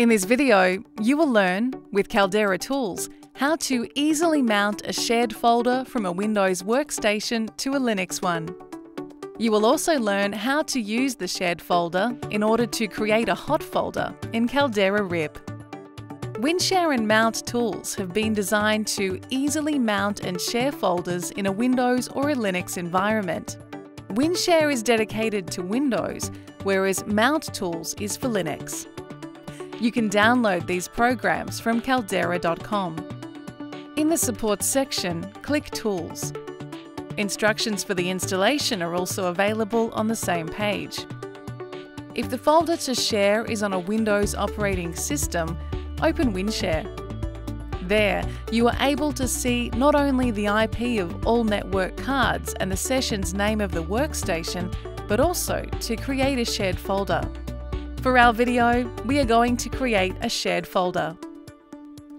In this video, you will learn, with Caldera Tools, how to easily mount a shared folder from a Windows workstation to a Linux one. You will also learn how to use the shared folder in order to create a hot folder in Caldera RIP. WinShare and Mount tools have been designed to easily mount and share folders in a Windows or a Linux environment. WinShare is dedicated to Windows, whereas Mount Tools is for Linux. You can download these programs from caldera.com. In the Support section, click Tools. Instructions for the installation are also available on the same page. If the folder to share is on a Windows operating system, open WinShare. There, you are able to see not only the IP of all network cards and the session's name of the workstation, but also to create a shared folder. For our video, we are going to create a shared folder.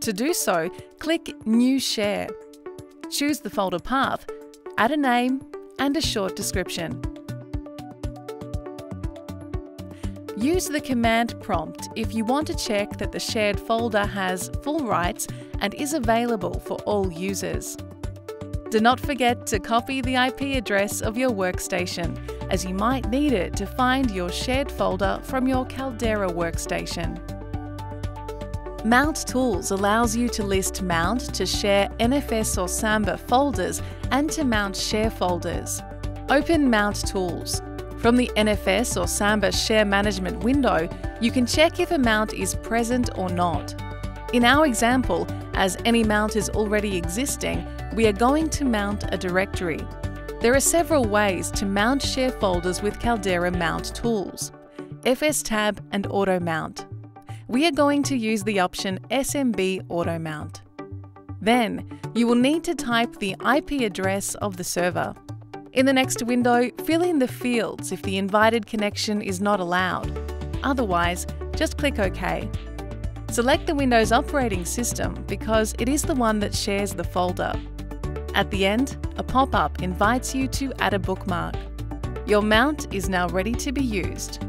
To do so, click New Share. Choose the folder path, add a name and a short description. Use the command prompt if you want to check that the shared folder has full rights and is available for all users. Do not forget to copy the IP address of your workstation as you might need it to find your shared folder from your Caldera workstation. Mount Tools allows you to list mount to share NFS or Samba folders and to mount share folders. Open Mount Tools. From the NFS or Samba Share Management window, you can check if a mount is present or not. In our example, as any mount is already existing, we are going to mount a directory. There are several ways to mount share folders with Caldera Mount tools, FS Tab and Auto Mount. We are going to use the option SMB Auto Mount. Then, you will need to type the IP address of the server. In the next window, fill in the fields if the invited connection is not allowed. Otherwise, just click OK. Select the Windows operating system because it is the one that shares the folder. At the end, a pop up invites you to add a bookmark. Your mount is now ready to be used.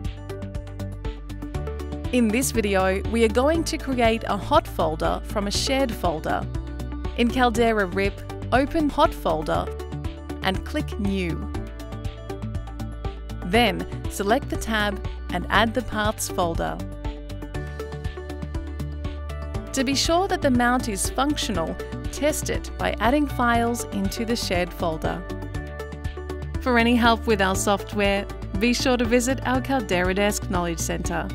In this video, we are going to create a hot folder from a shared folder. In Caldera RIP, open Hot Folder and click New. Then, select the tab and add the Paths folder. To be sure that the mount is functional, test it by adding files into the shared folder. For any help with our software, be sure to visit our Caldera Desk Knowledge Centre.